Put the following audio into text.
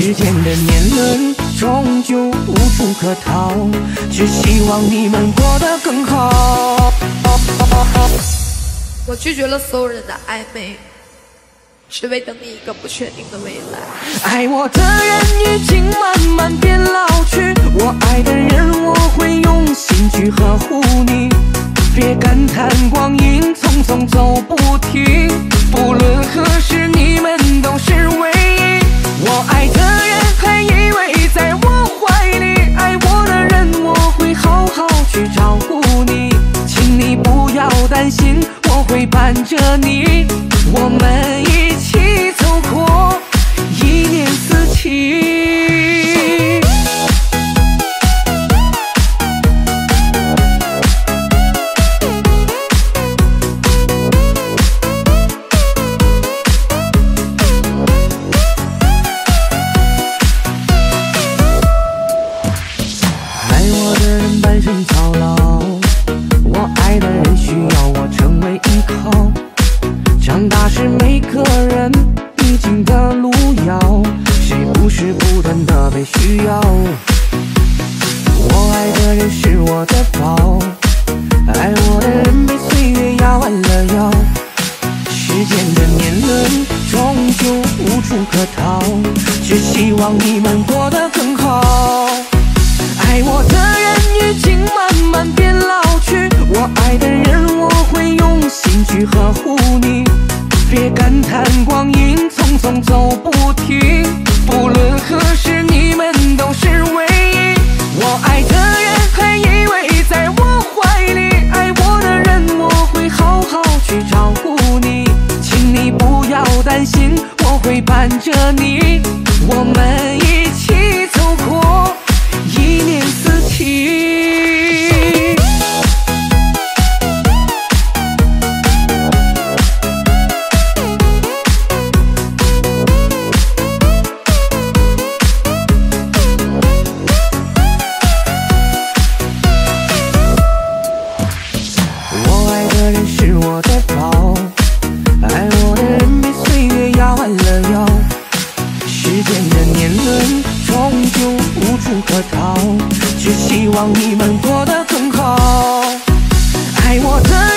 时间的年轮终究无处可逃，只希望你们过得更好。我拒绝了所有人的暧昧，只为等你一个不确定的未来。爱我的人已经慢慢变老去，我爱的人我会用心去呵护你。别感叹光阴匆匆走不停，不论何时你们都是唯一。我爱的人还依偎在我怀里，爱我的人我会好好去照顾你，请你不要担心，我会伴着你，我们一起走过一年四季。的人操劳，我爱的人需要。我成为依靠。长大是每个人必经的路遥，谁不是不断的被需要？我爱的人是我的宝，爱我的人被岁月压弯了腰。时间的年轮终究无处可逃，只希望你们过得更好。爱我的人情慢慢变老去，我爱的人我会用心去呵护你。别感叹光阴匆匆走不停，不论何时你们都是唯一。我爱的人还依偎在我怀里，爱我的人我会好好去照顾你，请你不要担心，我会伴着你，我们可逃，只希望你们过得更好。爱我的